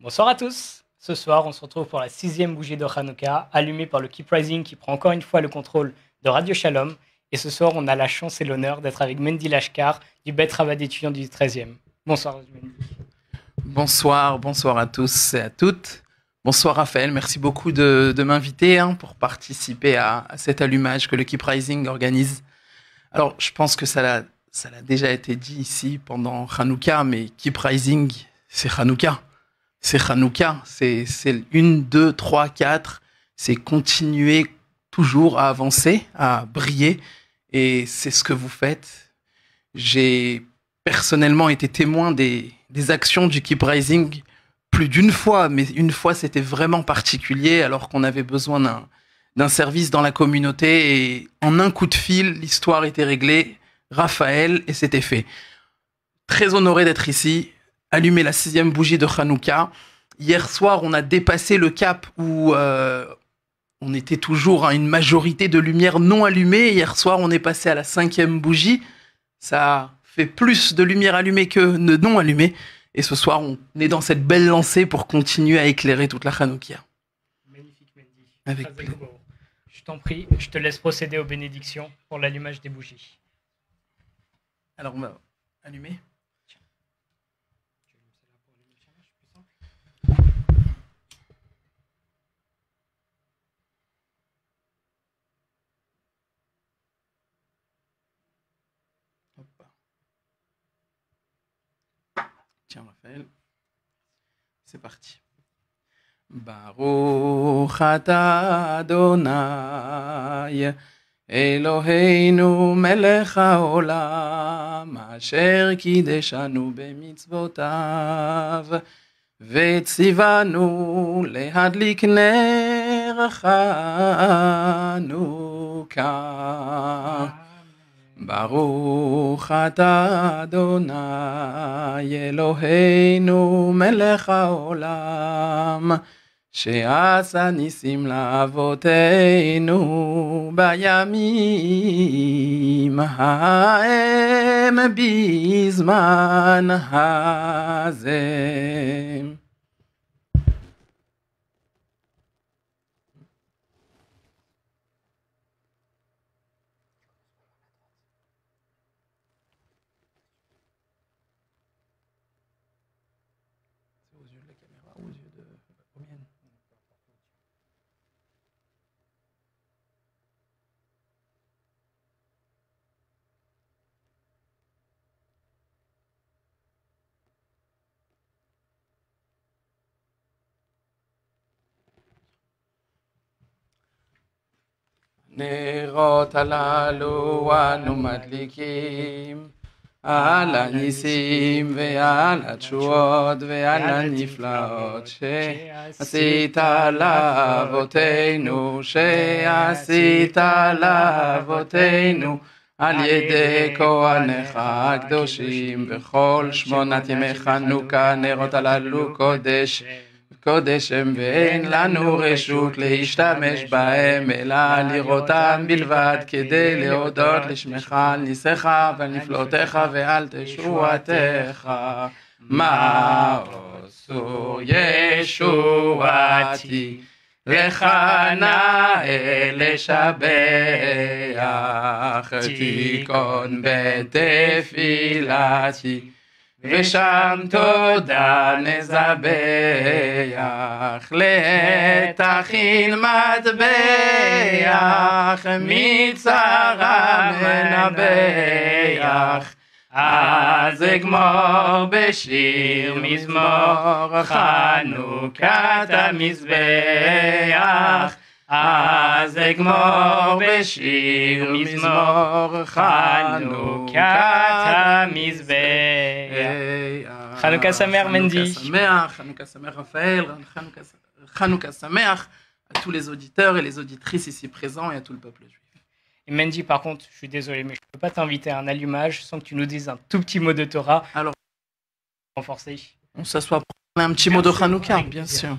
Bonsoir à tous. Ce soir, on se retrouve pour la sixième bougie de Hanouka, allumée par le Keep Rising qui prend encore une fois le contrôle de Radio Shalom. Et ce soir, on a la chance et l'honneur d'être avec Mendy Lashkar du Bet Rabat d'étudiants du 13e. Bonsoir Mendy. Bonsoir, bonsoir à tous et à toutes. Bonsoir Raphaël, merci beaucoup de, m'inviter hein, pour participer à, cet allumage que le Keep Rising organise. Alors, je pense que ça l'a, ça l'a déjà été dit ici pendant Hanouka, mais Keep Rising, c'est Hanouka. C'est Hanouka. C'est, une, deux, trois, quatre. C'est continuer toujours à avancer, à briller. Et c'est ce que vous faites. J'ai personnellement été témoin des, des actions du Keep Rising plus d'une fois, mais une fois c'était vraiment particulier alors qu'on avait besoin d'un service dans la communauté et en un coup de fil, l'histoire était réglée. Raphaël et c'était fait. Très honoré d'être ici, allumer la sixième bougie de Hanouka. Hier soir, on a dépassé le cap où euh, on était toujours à une majorité de lumière non allumée. Hier soir, on est passé à la cinquième bougie. Ça fait plus de lumière allumée que de non allumée. Et ce soir, on est dans cette belle lancée pour continuer à éclairer toute la Hanoukia. Magnifique, Mendy. Avec plaisir. Je t'en prie, je te laisse procéder aux bénédictions pour l'allumage des bougies. Alors, on va allumer. Tiens, Raphaël. C'est parti. Baruch Adonai Eloheinu melech haolam asher קידשנו במצוותיו וציוונו להדליק נר חנוכה. ברוך אתה אדוני אלוהינו מלך העולם שעשה ניסים לאבותינו בימים ההם בזמן הזה. aux yeux de la caméra, aux yeux. נרות הללו אנו מדליקים על הניסים ועל התשועות ועל הנפלאות שעשית לאבותינו, שעשית לאבותינו על ידי כהניך הקדושים. בכל שמונת ימי חנוכה נרות הללו קודש קודש הם ואין לנו רשות להשתמש בהם, אלא לראותם בלבד, כדי להודות לשמך על ניסיך ועל נפלאותיך ועל תשועתך. מה עשו ישועתי, לך נאה לשבח, תיכון בתפילתי. ושם תודה נזבח, לתכין מטבח, מצרה מנבח. אז אגמור בשיר מזמור חנוכת המזבח. אז אגמור בשיר מזמור חנוכת המזבח. חנוכה שמח מנדי. חנוכה שמח רפאל, חנוכה שמח à tous les auditeurs et les auditrices ici présents et à tout le peuple juif. Et Mendy, par contre, je suis désolé, mais je ne peux pas t'inviter à un allumage sans que tu nous dises un tout petit mot de Torah. Alors, renforcé. On s'assoit pour un petit mot de Hanouka, bien sûr.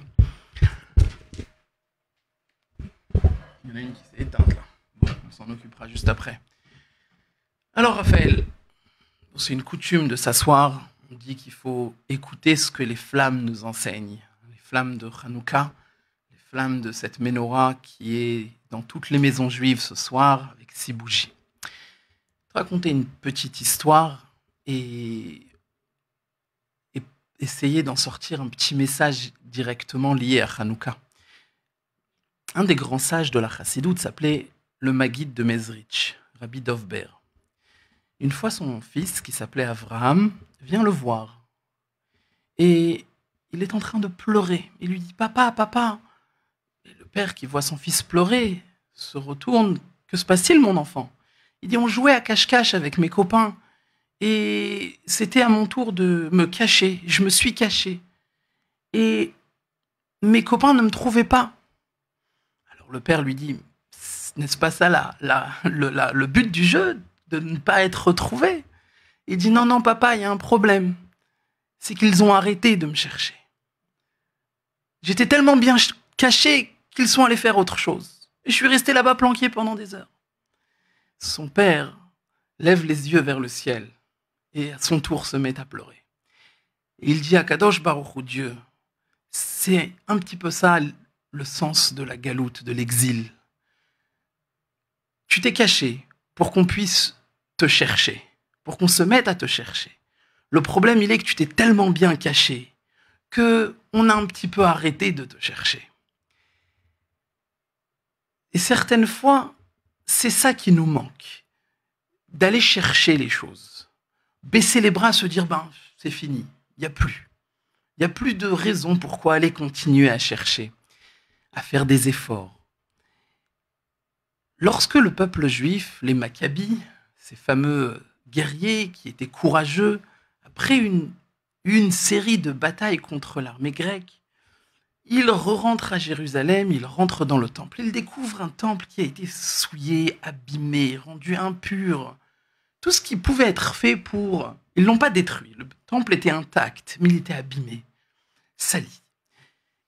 Il y en a une qui s'est éteinte là. Bon, on s'en occupera juste après. Alors Raphaël, c'est une coutume de s'asseoir on dit qu'il faut écouter ce que les flammes nous enseignent. Les flammes de Hanouka, les flammes de cette menorah qui est dans toutes les maisons juives ce soir avec six bougies. Je vais raconter une petite histoire et, et essayer d'en sortir un petit message directement lié à Hanouka. Un des grands sages de la chassidoute s'appelait le Maguide de Mezrich, Rabbi Dovber. Une fois, son fils, qui s'appelait Avraham, vient le voir. Et il est en train de pleurer. Il lui dit Papa, papa. Le père, qui voit son fils pleurer, se retourne Que se passe-t-il, mon enfant? Il dit On jouait à cache-cache avec mes copains. Et c'était à mon tour de me cacher. Je me suis caché. Et mes copains ne me trouvaient pas. Alors le père lui dit N'est-ce pas ça le but du jeu? De ne pas être retrouvé Il dit Non, non, papa, il y a un problème. C'est qu'ils ont arrêté de me chercher. J'étais tellement bien caché qu'ils sont allés faire autre chose. Je suis resté là-bas planqué pendant des heures. Son père lève les yeux vers le ciel et à son tour se met à pleurer. Il dit à Kadosh Baruch Dieu, c'est un petit peu ça le sens de la galoute, de l'exil. Tu t'es caché pour qu'on puisse te chercher, pour qu'on se mette à te chercher. Le problème, il est que tu t'es tellement bien caché que on a un petit peu arrêté de te chercher. Et certaines fois, c'est ça qui nous manque, d'aller chercher les choses, baisser les bras, se dire ben c'est fini, il n'y a plus, il n'y a plus de raison pourquoi aller continuer à chercher, à faire des efforts. Lorsque le peuple juif, les Maccabis, ces fameux guerriers qui étaient courageux, après une, une série de batailles contre l'armée grecque, ils rentrent à Jérusalem, ils rentrent dans le temple. Ils découvrent un temple qui a été souillé, abîmé, rendu impur. Tout ce qui pouvait être fait pour... Ils l'ont pas détruit. Le temple était intact, mais il était abîmé, sali.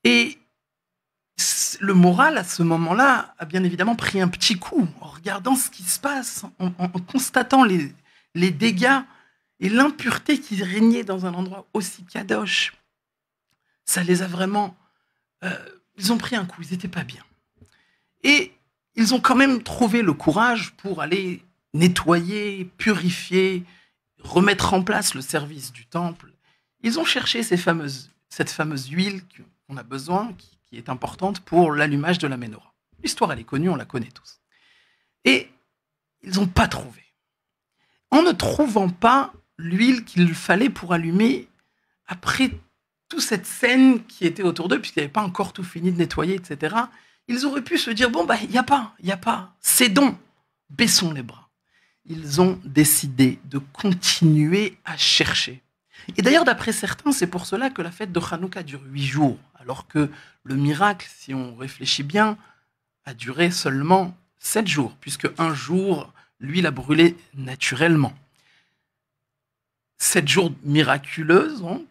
Et le moral, à ce moment-là, a bien évidemment pris un petit coup en regardant ce qui se passe, en, constatant les, les dégâts et l'impureté qui régnait dans un endroit aussi kadosh. Ça les a vraiment... Euh, ils ont pris un coup, ils n'étaient pas bien. Et ils ont quand même trouvé le courage pour aller nettoyer, purifier, remettre en place le service du temple. Ils ont cherché ces fameuses, cette fameuse huile qu'on a besoin, qui, qui est importante pour l'allumage de la menorah. L'histoire, elle est connue, on la connaît tous. Et ils n'ont pas trouvé. En ne trouvant pas l'huile qu'il fallait pour allumer, après toute cette scène qui était autour d'eux, puisqu'ils n'avaient pas encore tout fini de nettoyer, etc., ils auraient pu se dire, bon, bah, il n'y a pas, il n'y a pas, c'est donc, baissons les bras. Ils ont décidé de continuer à chercher. Et d'ailleurs, d'après certains, c'est pour cela que la fête de Hanouka dure huit jours, alors que le miracle, si on réfléchit bien, a duré seulement sept jours, puisque un jour, l'huile a brûlé naturellement. Sept jours miraculeux, donc,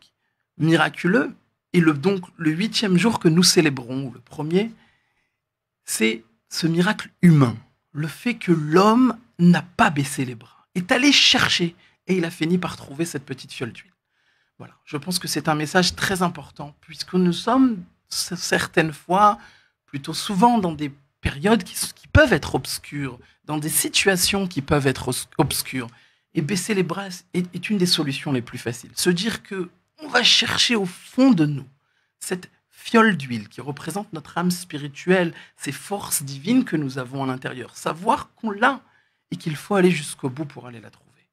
miraculeux, et donc le huitième jour que nous célébrons, le premier, c'est ce miracle humain, le fait que l'homme n'a pas baissé les bras, est allé chercher, et il a fini par trouver cette petite fiole d'huile. Voilà, je pense que c'est un message très important, puisque nous sommes certaines fois, plutôt souvent, dans des périodes qui, peuvent être obscures, dans des situations qui peuvent être obscures. Et baisser les bras est, une des solutions les plus faciles. Se dire que on va chercher au fond de nous cette fiole d'huile qui représente notre âme spirituelle, ces forces divines que nous avons à l'intérieur. Savoir qu'on l'a et qu'il faut aller jusqu'au bout pour aller la trouver.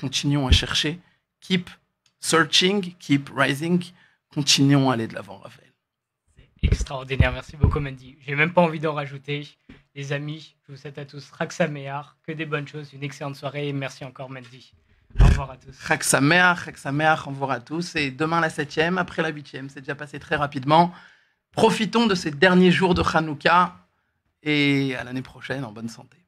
Continuons à chercher. Keep searching, keep rising. Continuons à aller de l'avant, Raphaël. Extraordinaire, merci beaucoup Mandy. J'ai même pas envie d'en rajouter. Les amis, je vous souhaite à tous Raksamear, que des bonnes choses, une excellente soirée et merci encore Mandy. Au revoir à tous. Raksamear, Raksamear, au revoir à tous. Et demain la septième, après la huitième, c'est déjà passé très rapidement. Profitons de ces derniers jours de Hanouka et à l'année prochaine en bonne santé.